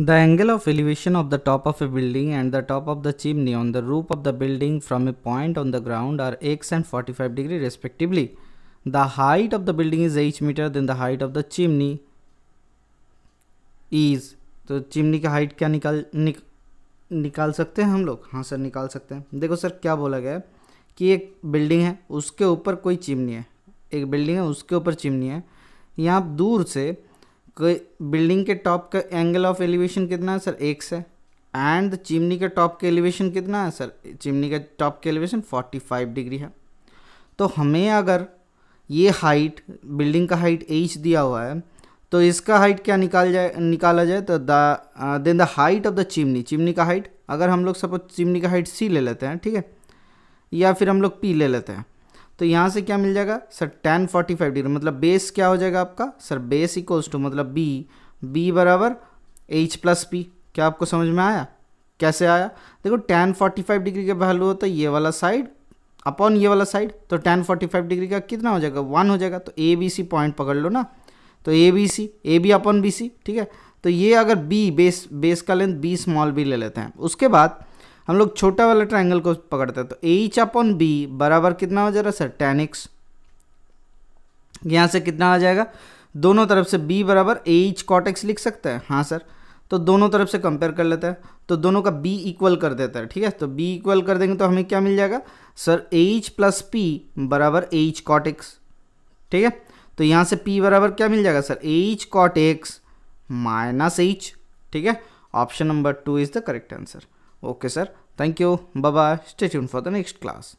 The angle of elevation of the top of a building and the top of the chimney on the roof of the building from a point on the ground are x and 45 degree respectively. The height of the building is h meter then the height of the chimney is तो chimney का height क्या निकाल निक, निकाल सकते हैं हम लोग हाँ सर निकाल सकते हैं देखो सर क्या बोला गया है कि एक बिल्डिंग है उसके ऊपर कोई चिमनी है एक बिल्डिंग है उसके ऊपर चिमनी है यहाँ दूर से बिल्डिंग के टॉप का एंगल ऑफ़ एलिवेशन कितना है सर? एक्स है एंड चिमनी के टॉप के एलिवेशन कितना है सर? चिमनी का टॉप के एलिवेशन 45 डिग्री है। तो हमें अगर ये हाइट बिल्डिंग का हाइट एच दिया हुआ है तो इसका हाइट क्या निकाल जाए, निकाला जाए? तो the then the height of the chimney chimney का हाइट अगर हम लोग सपोज़ चिमनी का हाइट सी ले लेते हैं, ठीक है? या फिर हम लोग पी ले लेते हैं। तो यहाँ से क्या मिल जाएगा? Sir tan forty five degree मतलब बेस क्या हो जाएगा आपका? सर बेस इक्वल्स टू मतलब बी बी बराबर एच प्लस पी क्या आपको समझ में आया? कैसे आया? देखो टेन फोर्टी फाइव डिग्री का वैल्यू होता है ये वाला साइड अपॉन ये वाला साइड तो टेन फोर्टी फाइव डिग्री का कितना हो जाएगा? वन हो जाएगा. तो ए बी सी पॉइंट पकड़ लो ना। तो A B C A B upon B C ठीक है? तो ये अगर बी बेस बेस का लेंथ बी स्मॉल बी ले लेते हैं। उसके बाद हम लोग छोटा वाला ट्राइंगल को पकड़ते हैं तो एच अपॉन बी बराबर कितना हो जाएगा सर टेन एक्स यहाँ से कितना आ जाएगा? दोनों तरफ़ से बी बराबर एच कॉट एक्स लिख सकते हैं। हाँ सर तो दोनों तरफ़ से कंपेयर कर लेते हैं। तो दोनों का b इक्वल कर देता है, ठीक है? तो b इक्वल कर देंगे तो हमें क्या मिल जाएगा? सर एच प्लस पी बराबर एच कॉट एक्स ठीक है? तो यहाँ से p बराबर क्या मिल जाएगा sir H cot X minus H ठीक है? Option number two is the correct answer okay sir. Thank you. Bye bye stay tuned for the next class